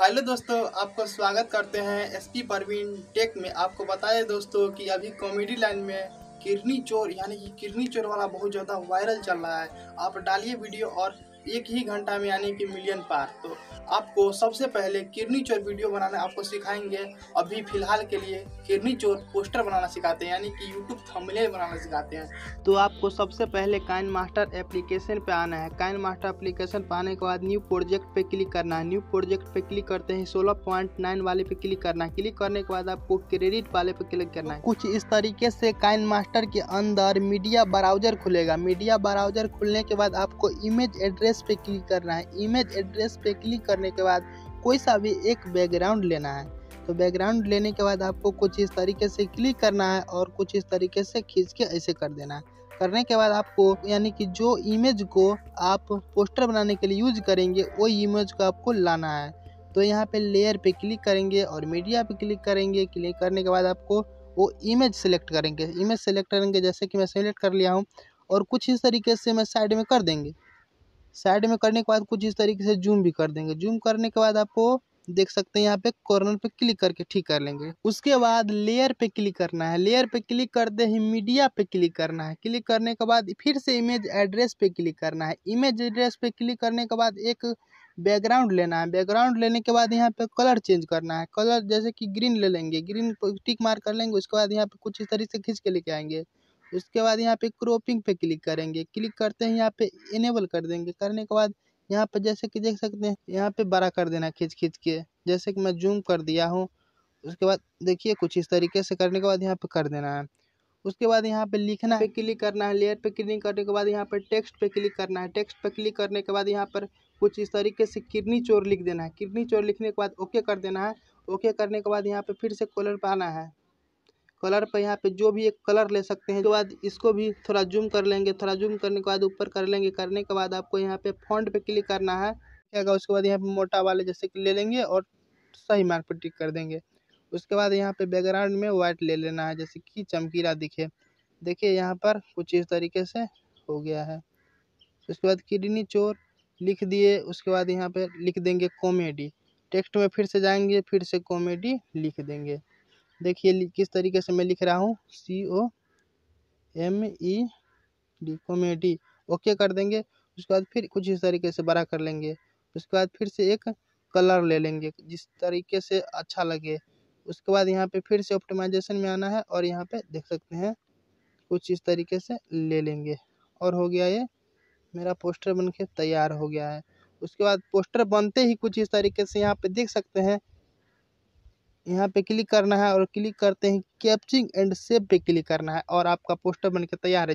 Hello दोस्तों, आपको स्वागत करते हैं एसपी परवीन टेक में। आपको बताया दोस्तों कि अभी कॉमेडी लाइन में किरनी चोर, यानी कि किरनी चोर वाला बहुत ज़्यादा वायरल चल रहा है। आप डालिए वीडियो और एक ही घंटा में यानी कि मिलियन पार। तो आपको सबसे पहले किरनी चोर वीडियो बनाना आपको सिखाएँगे। अभी फ़िलहाल के लिए किरनी चोर पोस्टर बनाना सिखाते हैं, यानी कि यूट्यूब थंबनेल बनाना सिखाते हैं। तो आपको सबसे पहले काइन मास्टर एप्लीकेशन पे आना है। काइन मास्टर एप्लीकेशन पे आने के बाद न्यू प्रोजेक्ट पे क्लिक करना है। न्यू प्रोजेक्ट पे क्लिक करते हैं, सोलह पॉइंट नाइन वाले पे क्लिक करना है। क्लिक करने के बाद आपको क्रेडिट वाले पे क्लिक करना है। कुछ इस तरीके से काइन मास्टर के अंदर मीडिया ब्राउज़र खुलेगा। मीडिया ब्राउज़र खुलने के बाद आपको इमेज एड्रेस पे क्लिक करना है इमेज एड्रेस पे क्लिक करने के बाद कोई सा भी एक बैकग्राउंड लेना है। तो बैकग्राउंड लेने के बाद आपको कुछ इस तरीके से क्लिक करना है और कुछ इस तरीके से खींच के ऐसे कर देना है। करने के बाद आपको यानी कि जो इमेज को आप पोस्टर बनाने के लिए यूज़ करेंगे, वो इमेज को आपको लाना है। तो यहाँ पे लेयर पे क्लिक करेंगे और मीडिया पे क्लिक करेंगे। क्लिक करने के बाद आपको वो इमेज सेलेक्ट करेंगे। इमेज सेलेक्ट करेंगे, जैसे कि मैं सेलेक्ट कर लिया हूँ और कुछ इस तरीके से मैं साइड में कर देंगे। साइड में करने के बाद कुछ इस तरीके से जूम भी कर देंगे। जूम करने के बाद आपको देख सकते हैं यहाँ पे कॉर्नर पे क्लिक करके ठीक कर लेंगे। उसके बाद लेयर पे क्लिक करना है। लेयर पे क्लिक करते ही मीडिया पे क्लिक करना है। क्लिक करने के बाद फिर से इमेज एड्रेस पे क्लिक करना है। इमेज एड्रेस पे क्लिक करने के बाद एक बैकग्राउंड लेना है। बैकग्राउंड लेने के बाद यहाँ पे कलर चेंज करना है। कलर जैसे कि ग्रीन ले लेंगे। ग्रीन टिक मार कर लेंगे। उसके बाद यहाँ पे कुछ इस तरीके से खींच के लेके आएँगे। उसके बाद यहाँ पे क्रोपिंग पे क्लिक करेंगे। क्लिक करते हैं यहाँ पे इनेबल कर देंगे। करने के बाद यहाँ पे जैसे कि देख सकते हैं, यहाँ पे बड़ा कर देना खींच खींच के। जैसे कि मैं जूम कर दिया हूँ, उसके बाद देखिए कुछ इस तरीके से करने के बाद यहाँ पे कर देना है। उसके बाद यहाँ पे लिखना पे क्लिक करना है लेयर पे क्लिक करने के बाद यहाँ पर टेक्स्ट पे क्लिक करना है। टेक्स्ट पे क्लिक करने के बाद यहाँ पर कुछ इस तरीके से किडनी चोर लिख देना है। किडनी चोर लिखने के बाद ओके कर देना है। ओके करने के बाद यहाँ पे फिर से कॉलर पे आना है। कलर पर यहाँ पे जो भी एक कलर ले सकते हैं उसके बाद इसको भी थोड़ा जूम कर लेंगे, थोड़ा जूम करने के बाद ऊपर कर लेंगे, करने के बाद आपको यहाँ पे फॉन्ट पे क्लिक करना है क्या उसके बाद यहाँ पे मोटा वाले जैसे कि ले लेंगे और सही मार्क पर टिक कर देंगे। उसके बाद यहाँ पे बैकग्राउंड में वाइट ले लेना है, जैसे कि चमकीला दिखे। देखिए यहाँ पर कुछ इस तरीके से हो गया है। उसके बाद किडनी चोर लिख दिए, उसके बाद यहाँ पे लिख देंगे कॉमेडी टेक्स्ट में फिर से जाएँगे, फिर से कॉमेडी लिख देंगे। देखिए किस तरीके से मैं लिख रहा हूँ। C O M E D comedy okay कर देंगे। उसके बाद फिर कुछ इस तरीके से बड़ा कर लेंगे। उसके बाद फिर से एक कलर ले लेंगे, जिस तरीके से अच्छा लगे। उसके बाद यहाँ पे फिर से ऑप्टिमाइजेशन में आना है और यहाँ पे देख सकते हैं, कुछ इस तरीके से ले लेंगे। और हो गया ये, मेरा पोस्टर बन के तैयार हो गया है। उसके बाद पोस्टर बनते ही कुछ इस तरीके से यहाँ पे देख सकते हैं। यहाँ पे क्लिक करना है और क्लिक करते ही कैप्चिंग एंड सेव पे क्लिक करना है और आपका पोस्टर बनके तैयार है।